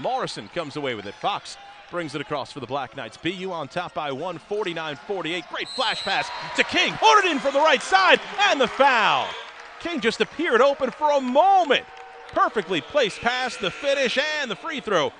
Morrison comes away with it. Fox brings it across for the Black Knights. BU on top by 149-48. Great flash pass to King. Ordered in from the right side and the foul. King just appeared open for a moment. Perfectly placed pass, the finish, and the free throw.